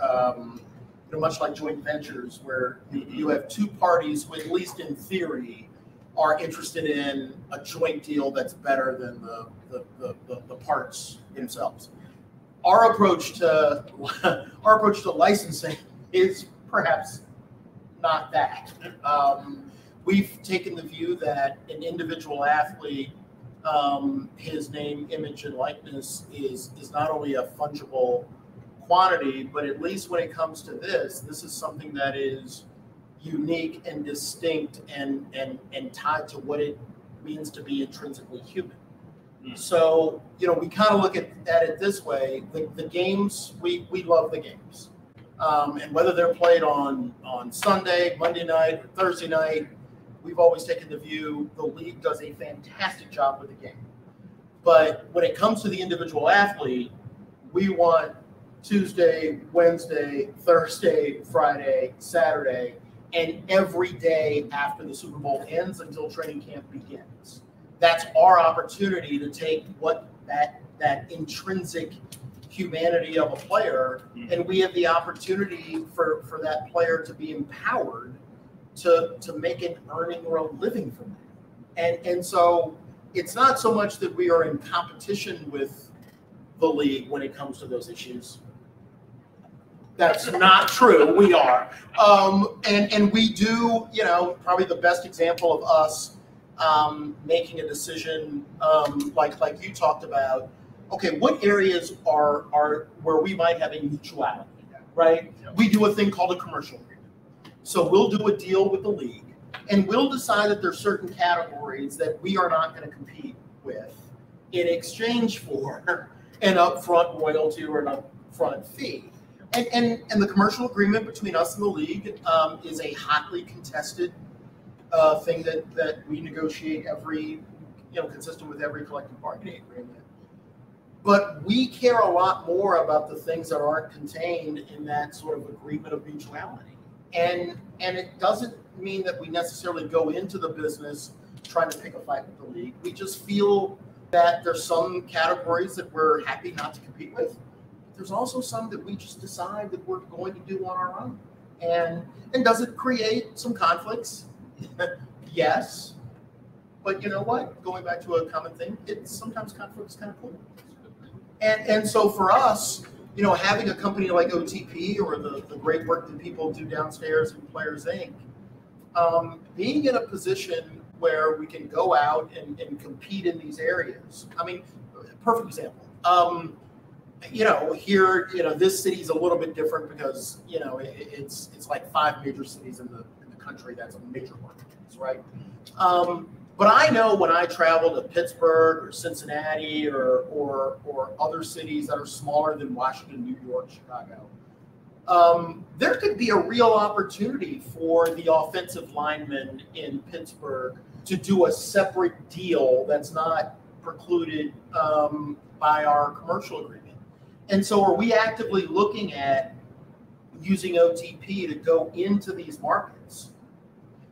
um, you know, much like joint ventures, where you- have two parties who, at least in theory, are interested in a joint deal that's better than the, the, the, the, the parts themselves. Our approach to our approach to licensing is perhaps not that. Um, we've taken the view that an individual athlete, um, his name, image, and likeness is is not only a fungible quantity, but at least when it comes to this, this is something that is unique and distinct and and and tied to what it means to be intrinsically human. Mm. So, you know, we kind of look at, at it this way. The, the games, we, we love the games. Um, and whether they're played on, on Sunday, Monday night, or Thursday night, we've always taken the view the league does a fantastic job with the game. But when it comes to the individual athlete, we want Tuesday, Wednesday, Thursday, Friday, Saturday, and every day after the Super Bowl ends until training camp begins. That's our opportunity to take what that that intrinsic humanity of a player, hmm. and we have the opportunity for for that player to be empowered to to make an earning or a living from that. And and so it's not so much that we are in competition with the league when it comes to those issues. That's not true. We are, um, and and we do. You know, probably the best example of us um, making a decision, um, like like you talked about. Okay, what areas are are where we might have a mutuality, right? We do a thing called a commercial agreement. So we'll do a deal with the league, and we'll decide that there's certain categories that we are not going to compete with in exchange for an upfront royalty or an upfront fee. And, and, and the commercial agreement between us and the league um, is a hotly contested uh, thing that, that we negotiate every, you know, consistent with every collective bargaining agreement. But we care a lot more about the things that aren't contained in that sort of agreement of mutuality. And and it doesn't mean that we necessarily go into the business trying to pick a fight with the league. We just feel that there's some categories that we're happy not to compete with. There's also some that we just decide that we're going to do on our own. And and does it create some conflicts? yes. But you know what? Going back to a common thing, it's sometimes conflicts kind of cool. And and so for us, you know, having a company like OTP or the, the great work that people do downstairs in Players Inc., um, being in a position where we can go out and, and compete in these areas. I mean, perfect example. Um, you know, here, you know, this city's a little bit different because, you know, it, it's it's like five major cities in the in the country that's a major market, right? Um, but I know when I travel to Pittsburgh or Cincinnati or or or other cities that are smaller than Washington, New York, Chicago, um, there could be a real opportunity for the offensive lineman in Pittsburgh to do a separate deal that's not precluded um, by our commercial agreement. And so, are we actively looking at using OTP to go into these markets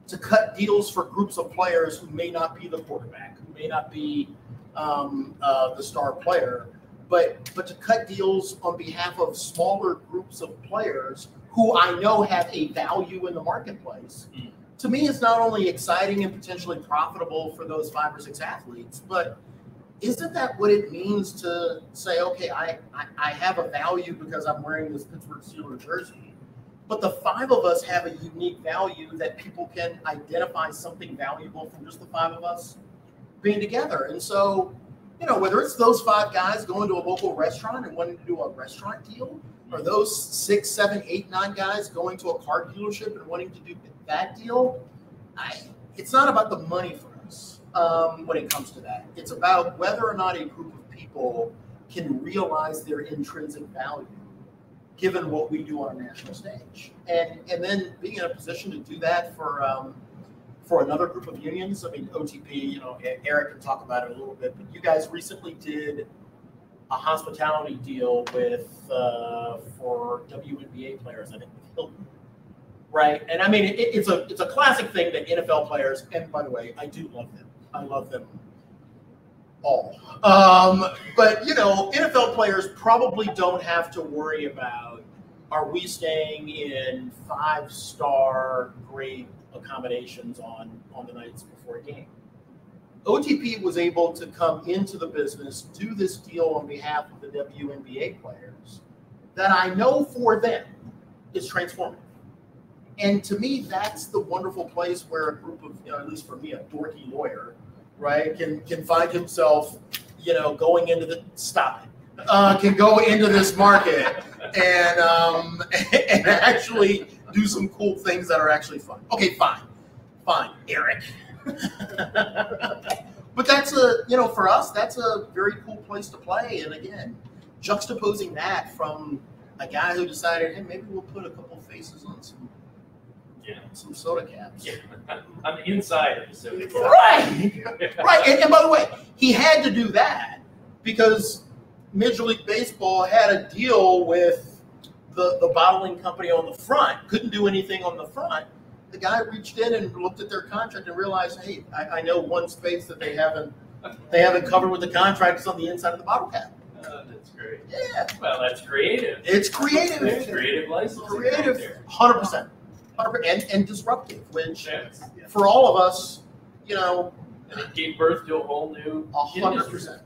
to cut deals for groups of players who may not be the quarterback, who may not be um, uh, the star player, but but to cut deals on behalf of smaller groups of players who I know have a value in the marketplace. Mm. To me, it's not only exciting and potentially profitable for those five or six athletes, but isn't that what it means to say, okay, I, I, I have a value because I'm wearing this Pittsburgh Steelers jersey, but the five of us have a unique value that people can identify something valuable from just the five of us being together. And so, you know, whether it's those five guys going to a local restaurant and wanting to do a restaurant deal, or those six, seven, eight, nine guys going to a car dealership and wanting to do that deal, I, it's not about the money for um, when it comes to that. It's about whether or not a group of people can realize their intrinsic value given what we do on a national stage. And and then being in a position to do that for um, for another group of unions. I mean, OTP, you know, Eric can talk about it a little bit, but you guys recently did a hospitality deal with uh, for WNBA players, I think with Hilton. Right, and I mean it, it's a it's a classic thing that NFL players, and by the way, I do love them. I love them all. Um, but you know, NFL players probably don't have to worry about are we staying in five star grade accommodations on, on the nights before a game? OTP was able to come into the business, do this deal on behalf of the WNBA players that I know for them is transformative. And to me, that's the wonderful place where a group of, you know, at least for me, a dorky lawyer, right, can can find himself, you know, going into the stop it, uh, can go into this market and um, and actually do some cool things that are actually fun. Okay, fine, fine, Eric. but that's a you know for us that's a very cool place to play and again juxtaposing that from a guy who decided hey maybe we'll put a couple faces on some Yeah. some soda caps Yeah. On the inside of the soda. can. right right and, and by the way he had to do that because major league baseball had a deal with the, the bottling company on the front couldn't do anything on the front the guy reached in and looked at their contract and realized hey i, I know one space that they haven't they haven't covered with the contract is on the inside of the bottle cap Oh, that's great. yeah Well, that's creative. it's creative creative licensing. creative 100% 100% and, and disruptive which Yes. for all of us you know And it gave birth to a whole new hundred percent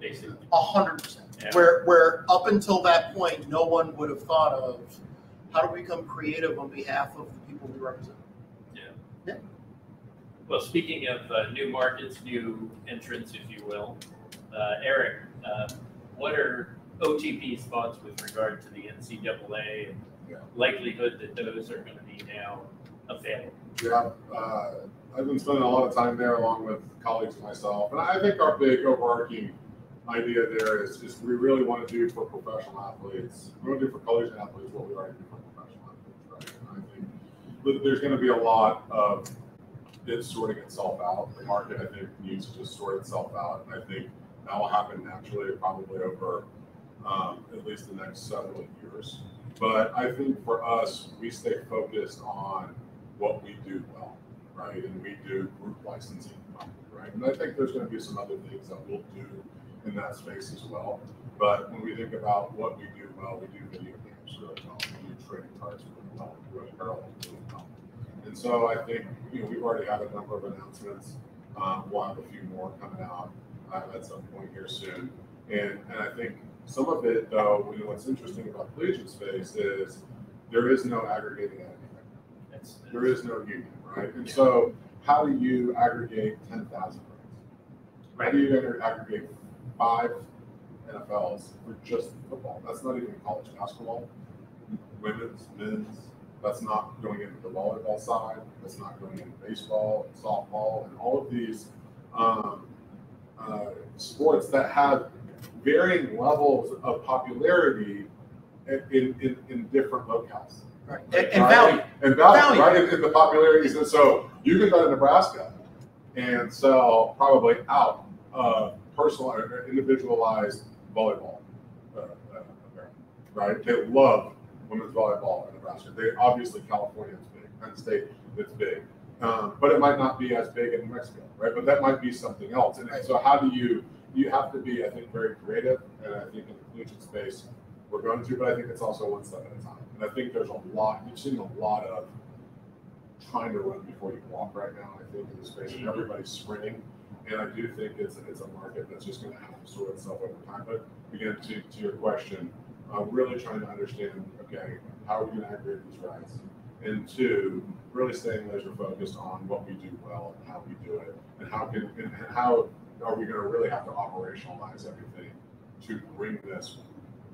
basically. A hundred percent. Yeah. Where where up until that point, no one would have thought of how do we become creative on behalf of the people we represent. Yeah. Well, speaking of uh, new markets, new entrants, if you will, uh, Eric, uh, what are OTP's thoughts with regard to the NCAA and Yeah. Likelihood that those are going to be now available? Yeah, uh, I've been spending a lot of time there along with colleagues and myself. And I think our big overarching idea there is, is we really want to do for professional athletes, we want to do for college athletes what we already do for professional athletes, right? And I think there's going to be a lot of it sorting itself out. The market, I think, needs to just sort itself out. And I think that will happen naturally, probably over um, at least the next several years. But I think for us, we stay focused on what we do well, right? And we do group licensing, right? And I think there's going to be some other things that we'll do in that space as well. But when we think about what we do well, we do video games really well, we do trading cards really well, we do apparel really well. And so I think, you know, we've already had a number of announcements. Um, we'll have a few more coming out uh, at some point here soon. And, and I think some of it, though, you know, what's interesting about collegiate space is there is no aggregating anything That's, there is no union, right? And so, how do you aggregate ten thousand How right. do you ag- aggregate five NFLs for just football? That's not even college basketball, women's, men's. That's not going into the volleyball side. That's not going into baseball, softball, and all of these um, uh, sports that have varying levels of popularity in, in, in, different locales Right. And, and right? value. And value, Value. right? In, the popularities. And so you can go to Nebraska and sell probably out uh, personal or individualized volleyball, uh, uh, right? They love women's volleyball in Nebraska. They obviously California is big, Penn State is big, um, but it might not be as big in New Mexico, right? But that might be something else. And so how do you? You have to be, I think, very creative, and I think in the collegiate space we're going to, but I think it's also one step at a time. And I think there's a lot. You've seen a lot of trying to run before you walk right now. I think in the space, and everybody's sprinting. And I do think it's it's a market that's just going to have to sort itself over time. But again, to, to your question, uh, really trying to understand, okay, how are we going to aggregate these rights? And two, really staying laser focused on what we do well and how we do it, and how can and how are we going to really have to operationalize everything to bring this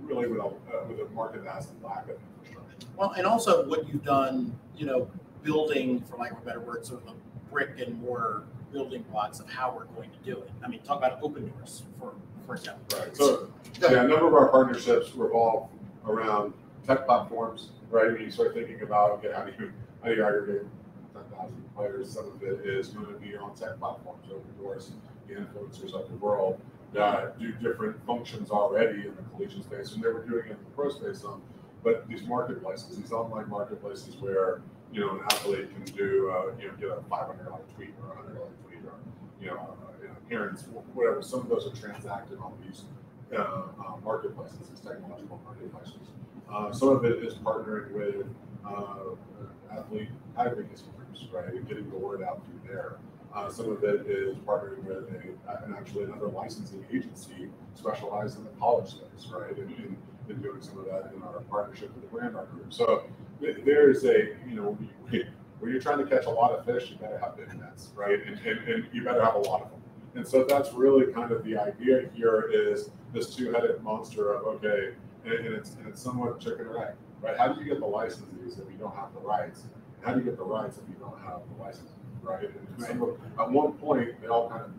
really with a uh, with a market that has a lack of infrastructure. Well, and also what you've done, you know, building, for lack of a better word, sort of the brick and mortar building blocks of how we're going to do it. I mean, talk about Opendorse, for for example. Right. So yeah, a number of our partnerships revolve around tech platforms, right? When you start thinking about okay, how do you how do you aggregate ten thousand players? Some of it is going to be on tech platforms, Opendorse, influencers of the world that do different functions already in the collegiate space, and they were doing it in the pro space some. But these marketplaces, these online marketplaces, where you know an athlete can do uh, you know get a five hundred dollar tweet or a hundred dollar tweet or you know, uh, appearance, whatever. Some of those are transacted on these uh, uh, marketplaces, these technological marketplaces. Uh, some of it is partnering with uh, athlete advocacy groups, right, and getting the word out through there. Uh, some of it is partnering with a, and actually another licensing agency specialized in the college space, right, and, and been doing some of that in our partnership with the Brandr Group. So there's a, you know, when you're trying to catch a lot of fish, you better have big nets, right, and, and, and you better have a lot of them. And so that's really kind of the idea here is this two-headed monster of okay, and, and it's and it's somewhat chicken or egg, right? How do you get the licenses if you don't have the rights? How do you get the rights if you don't have the licenses, right? And some of, at one point, they all kind of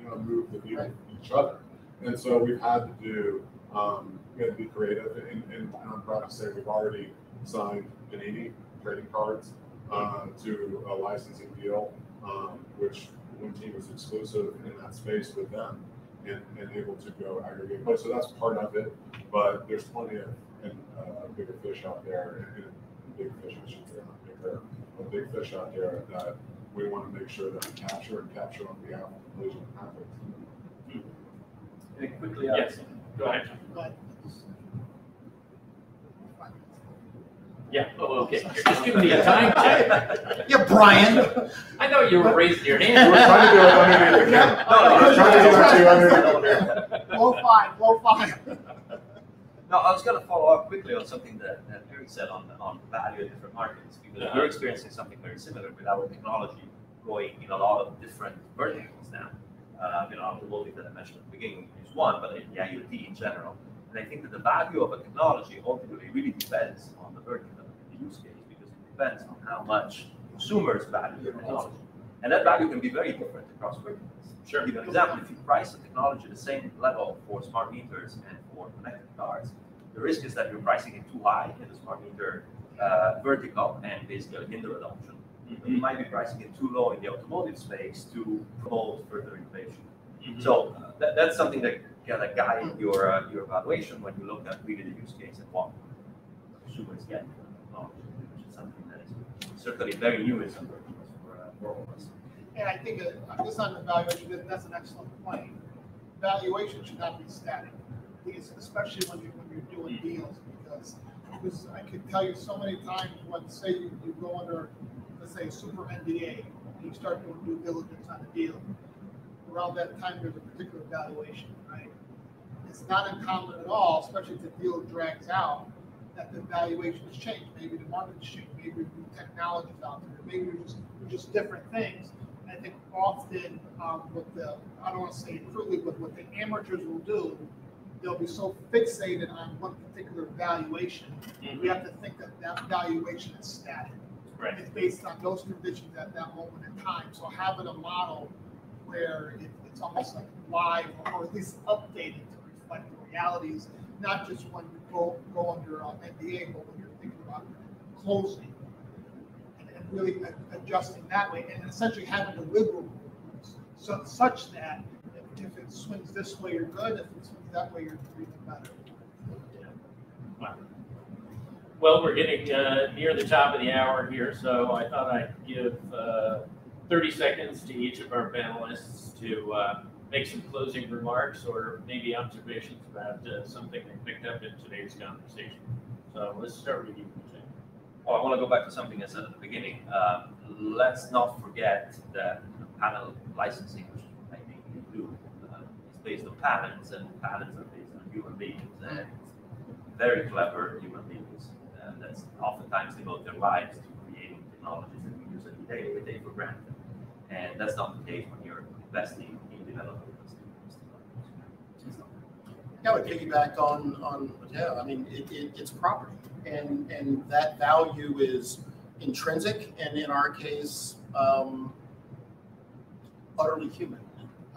you know move with each other, and so we've had to do um, we had to be creative, and, and I'm proud to say we've already signed Panini trading cards uh, to a licensing deal, um, which one team was exclusive in that space with them and, and able to go aggregate play. So that's part of it, but there's plenty of and, uh, bigger fish out there, and, and big fish, I should say, not bigger, but big fish out there that we want to make sure that we capture and capture on behalf of the collision athletes. And quickly, uh, Yes, go ahead. But Yeah, oh, okay, you're just giving me a time check. Yeah, Brian. I know you were raising your hand. We're hand. trying to do it underneath the camera. No, no, We're trying to get you underneath the camera. Low five, low five. No, I was going to follow up quickly on something that, that Eric said on, on value in different markets, because Uh-huh. we're experiencing something very similar with our technology going in a lot of different verticals now. Uh, you know, the automotive that I mentioned at the beginning is one, but in the IoT in general. And I think that the value of a technology ultimately really depends on the vertical, the use case, because it depends on how much consumers value the technology. And that value can be very different across verticals. Sure. An example, if you price the technology at the same level for smart meters and for connected cars, the risk is that you're pricing it too high in the smart meter uh, vertical and basically hinder adoption. You might be pricing it too low in the automotive space to promote further innovation. So uh, that, that's something that can of guide your uh, your evaluation when you look at really the use case and what consumers get from the technology, which is something that is certainly very new in some verticals for, uh, for all of us. And I think this on the valuation, that's an excellent point. Valuation should not be static, because especially when you're, when you're doing deals, because, I can tell you so many times when, say, you, you go under, let's say, super NDA, and you start doing due diligence on a deal, around that time, there's a particular valuation, right? It's not uncommon at all, especially if the deal drags out, that the valuation has changed. Maybe the market's changed, maybe new technology's out there, maybe just, just different things. I think often, um, what the, I don't wanna say it crudely, but what the amateurs will do, they'll be so fixated on one particular valuation, we have to think that that valuation is static. Right. It's based on those conditions at that moment in time, so having a model where it, it's almost like live, or at least updated to reflect the realities, not just when you go, go under uh, NDA, but when you're thinking about closing really adjusting that way, and essentially having the wiggle so, such that if it swings this way, you're good, if it swings that way, you're even better. Yeah. Well, we're getting uh, near the top of the hour here, so I thought I'd give uh, 30 seconds to each of our panelists to uh, make some closing remarks or maybe observations about uh, something they picked up in today's conversation. So let's start with you, Oh, I want to go back to something I said at the beginning. Um, let's not forget that patent licensing, which I think we do, uh, is based on patents, and patents are based on human beings, and very clever human beings. And that's oftentimes devote their lives to creating technologies that we use every day, we take for granted. And that's not the case when you're investing in developing those technologies. Yeah, I piggyback on, on, yeah, I mean, it, it, it's property. And, and that value is intrinsic and in our case, um, utterly human.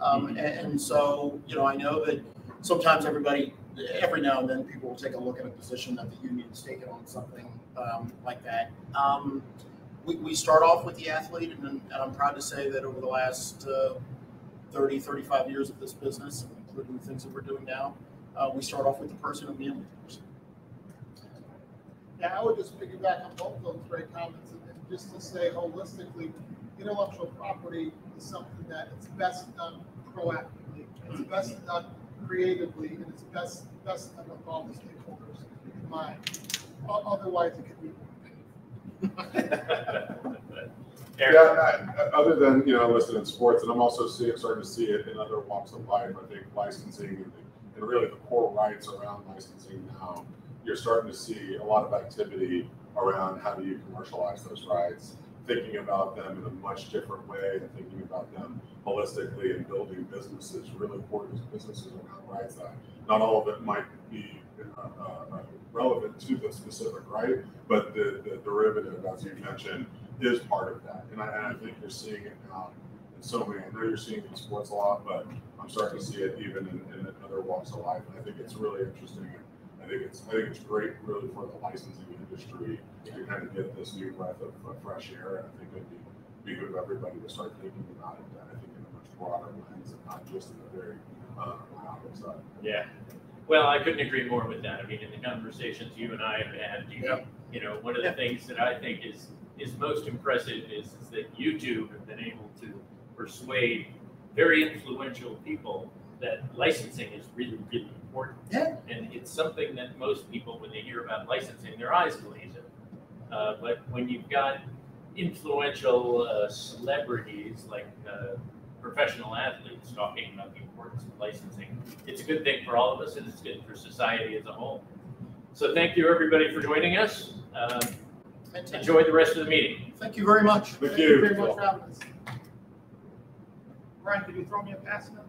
Um, and, and so, you know, I know that sometimes everybody, every now and then, people will take a look at a position that the union's taken on something, um, like that. Um, we, we start off with the athlete and, and I'm proud to say that over the last, uh, 30, 35 years of this business, including the things that we're doing now, uh, we start off with the person and we end with the person. Yeah, I would just piggyback on both those great comments and and just to say holistically, intellectual property is something that it's best done proactively. It's best done creatively and it's best, best done with all the stakeholders in mind. O- Otherwise, it could be. Yeah, I- other than, you know, listed in sports, and I'm also seeing, starting to see it in other walks of life, I think licensing and, and really the core rights around licensing now, you're starting to see a lot of activity around how do you commercialize those rights, thinking about them in a much different way and thinking about them holistically and building businesses, really important businesses around rights that not all of it might be uh, uh, relevant to the specific right, but the, the derivative, as you mentioned, is part of that. And I, and I think you're seeing it now in so many, I know you're seeing it in sports a lot, but I'm starting to see it even in, in other walks of life. And I think it's really interesting. And I think it's, I think it's great really for the licensing industry to kind of get this new breath of, of fresh air. And I think it'd be, be good for everybody to start thinking about it, I think in a much broader lens and not just in a very, uh, myopic side. yeah. Well, I couldn't agree more with that. I mean, in the conversations you and I have had, you, Yeah. you know, one of the things that I think is, is most impressive is, is that you two have been able to persuade very influential people that licensing is really, really important. Yeah. And it's something that most people, when they hear about licensing, their eyes glaze over. Uh, but when you've got influential uh, celebrities like uh, professional athletes talking about the importance of licensing, it's a good thing for all of us and it's good for society as a whole. So thank you, everybody, for joining us. Uh, enjoy the rest of the meeting. Thank you very much. Thank Thank you you. very much for having us. Brian, could you throw me a pass now?